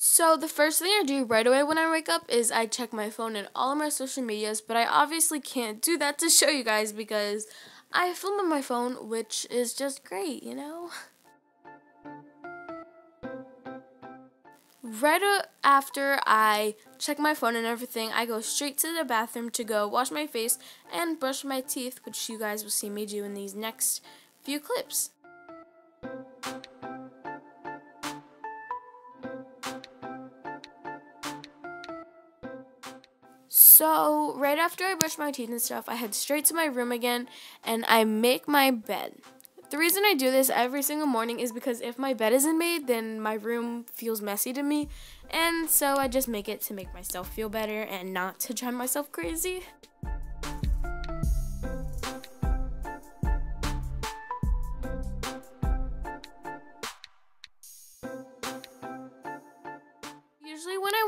So the first thing I do right away when I wake up is I check my phone and all of my social medias, but I obviously can't do that to show you guys because I film on my phone, which is just great, you know? Right after I check my phone and everything, I go straight to the bathroom to go wash my face and brush my teeth, which you guys will see me do in these next few clips. So, right after I brush my teeth and stuff, I head straight to my room again and I make my bed. The reason I do this every single morning is because if my bed isn't made, then my room feels messy to me. And so I just make it to make myself feel better and not to drive myself crazy.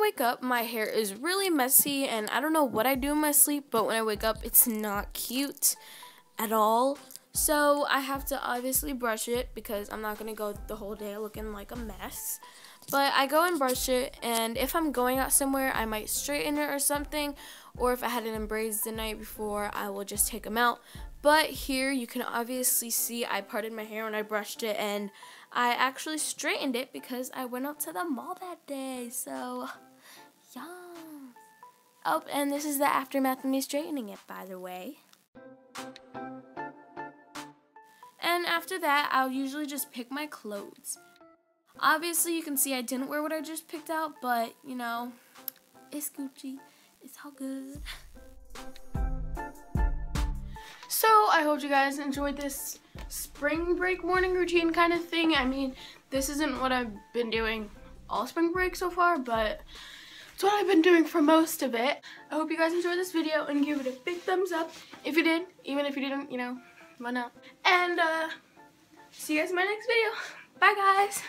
Wake up, my hair is really messy and I don't know what I do in my sleep, but when I wake up, it's not cute at all. So I have to obviously brush it because I'm not going to go the whole day looking like a mess. But I go and brush it, and if I'm going out somewhere, I might straighten it or something. Or if I had it in the night before, I will just take them out. But here you can obviously see I parted my hair when I brushed it, and I actually straightened it because I went out to the mall that day. So, yeah. Oh, and this is the aftermath of me straightening it, by the way. And after that, I'll usually just pick my clothes. Obviously, you can see I didn't wear what I just picked out, but, you know, it's Gucci. It's all good. So, I hope you guys enjoyed this spring break morning routine kind of thing. I mean, this isn't what I've been doing all spring break so far, but it's what I've been doing for most of it. I hope you guys enjoyed this video and give it a big thumbs up if you did, even if you didn't, you know, why not? And uh, see you guys in my next video. Bye guys.